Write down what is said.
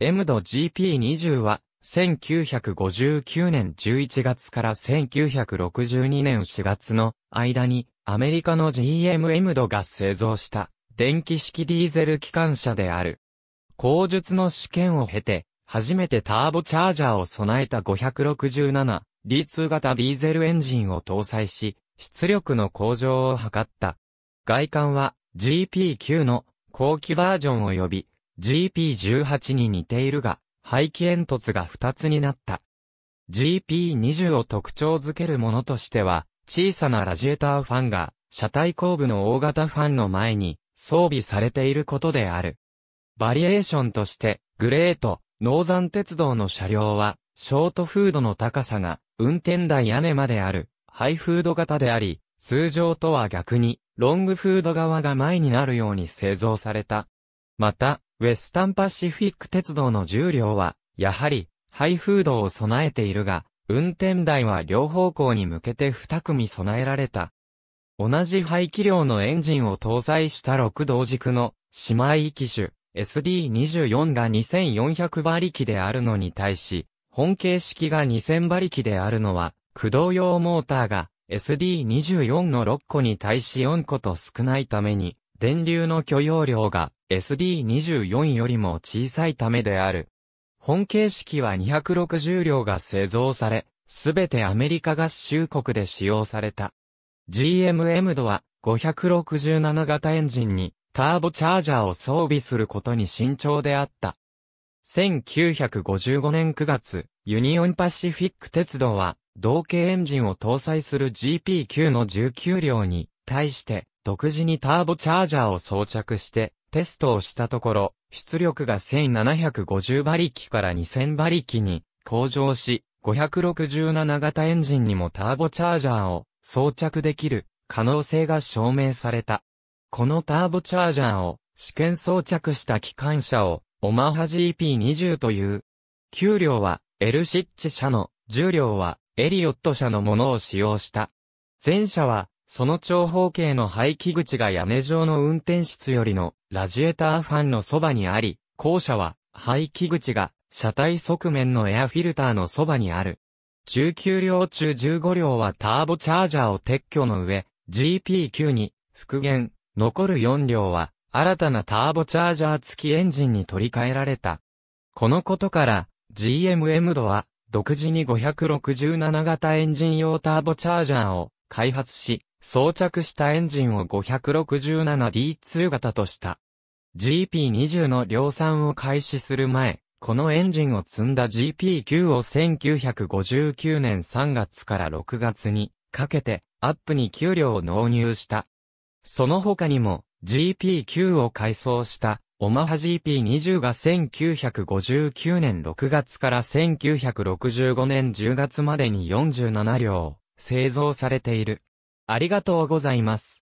GM-GP20 は、1959年11月から1962年4月の間に、アメリカの GM-M が製造した、電気式ディーゼル機関車である。後述の試験を経て、初めてターボチャージャーを備えた 567D2 型ディーゼルエンジンを搭載し、出力の向上を図った。外観は GP9 の後期バージョン及び GP18 に似ているが、排気煙突が2つになった。GP20 を特徴づけるものとしては、小さなラジエーターファンが、車体後部の大型ファンの前に装備されていることである。バリエーションとして、グレート、ノーザン鉄道の車両は、ショートフードの高さが、運転台屋根まである、ハイフード型であり、通常とは逆に、ロングフード側が前になるように製造された。また、ウェスタンパシフィック鉄道の重量は、やはり、ハイフードを備えているが、運転台は両方向に向けて2組備えられた。同じ排気量のエンジンを搭載した6同軸の姉妹機種 SD24 が2400馬力であるのに対し、本形式が2000馬力であるのは、駆動用モーターが SD24 の6個に対し4個と少ないために、電流の許容量が SD24 よりも小さいためである。本形式は260両が製造され、すべてアメリカ合衆国で使用された。GMM ドは567型エンジンにターボチャージャーを装備することに慎重であった。1955年9月、ユニオンパシフィック鉄道は同型エンジンを搭載する GP9 の19両に対して独自にターボチャージャーを装着してテストをしたところ、出力が1750馬力から2000馬力に向上し、567型エンジンにもターボチャージャーを装着できる可能性が証明された。このターボチャージャーを試験装着した機関車をオマハ GP20 という。給料はエルシッチ社の、重量はエリオット社のものを使用した。前者はその長方形の排気口が屋根上の運転室よりのラジエターファンのそばにあり、後者は排気口が車体側面のエアフィルターのそばにある。19両中15両はターボチャージャーを撤去の上、GP9 に復元、残る4両は新たなターボチャージャー付きエンジンに取り替えられた。このことから、GMM ドは独自に567型エンジン用ターボチャージャーを開発し、装着したエンジンを 567D2 型とした。GP20 の量産を開始する前、このエンジンを積んだ GP9 を1959年3月から6月にかけてアップに給料を納入した。その他にも GP9 を改装したオマハ GP20 が1959年6月から1965年10月までに47両製造されている。ありがとうございます。